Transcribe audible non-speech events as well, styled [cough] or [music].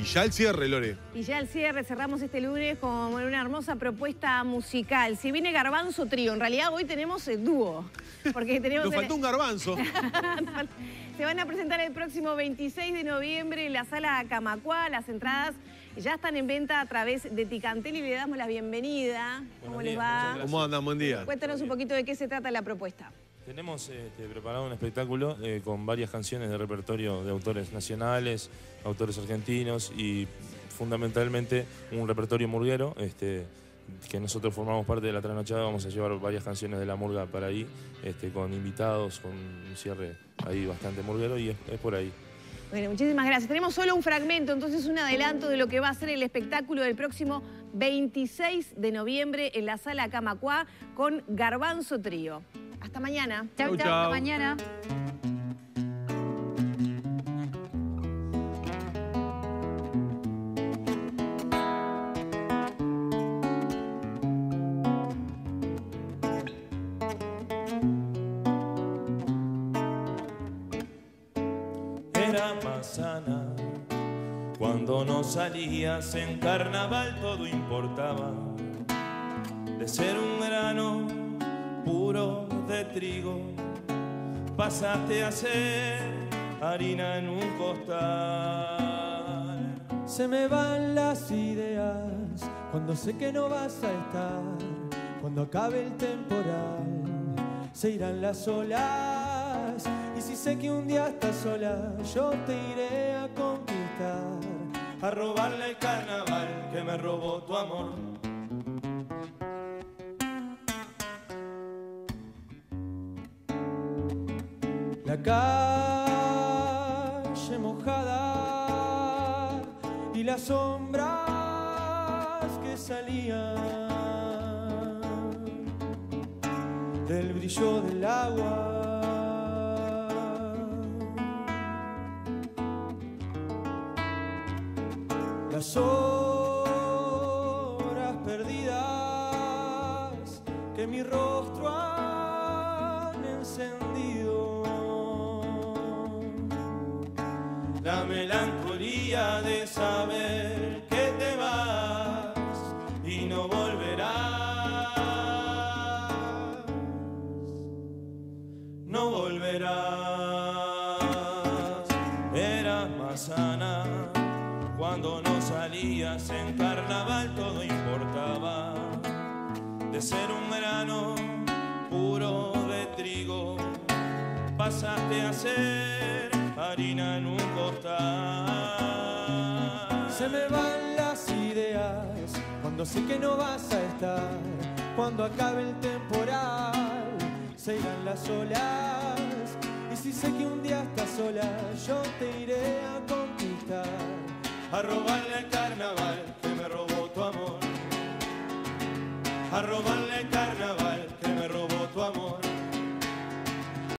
Y ya el cierre, Lore. Y ya el cierre, cerramos este lunes con una hermosa propuesta musical. Si viene Garbanzo Trío, en realidad hoy tenemos el dúo. Porque [laughs] tenemos Nos faltó un garbanzo. [laughs] Se van a presentar el próximo 26 de noviembre en la sala Camacuá. Las entradas ya están en venta a través de Ticantel y le damos la bienvenida. ¿Cómo les va? ¿Cómo andan? Buen día. Cuéntanos un poquito de qué se trata la propuesta. Tenemos este, preparado un espectáculo eh, con varias canciones de repertorio de autores nacionales, autores argentinos y fundamentalmente un repertorio murguero. Este, que nosotros formamos parte de la trasnochada, vamos a llevar varias canciones de la murga para ahí, este, con invitados, con un cierre ahí bastante murguero y es, es por ahí. Bueno, muchísimas gracias. Tenemos solo un fragmento, entonces un adelanto de lo que va a ser el espectáculo del próximo 26 de noviembre en la sala Camacuá con Garbanzo Trío. Hasta mañana. Chau, Chau, chau, hasta mañana. Era más sana cuando no salías en carnaval todo importaba de ser un grano puro de trigo pasaste a ser harina en un costal Se me van las ideas cuando sé que no vas a estar. Cuando acabe el temporal, se irán las olas. Y si sé que un día estás sola, yo te iré a conquistar. a robarle el carnaval que me robó tu amor La calle mojada y las sombras que salían del brillo del agua. Las horas perdidas que mi rostro han encendido. La melancolía de saber que te vas y no volverás. No volverás. Eras más sana cuando no salías en carnaval, todo importaba. De ser un grano puro de trigo pasaste a ser harina en un costal. Se me van las ideas cuando sé que no vas a estar. Cuando acabe el temporal, se irán las olas. Y si sé que un día estás sola, yo te iré a conquistar. a robarle el carnaval que me robó tu amor. A robarle el carnaval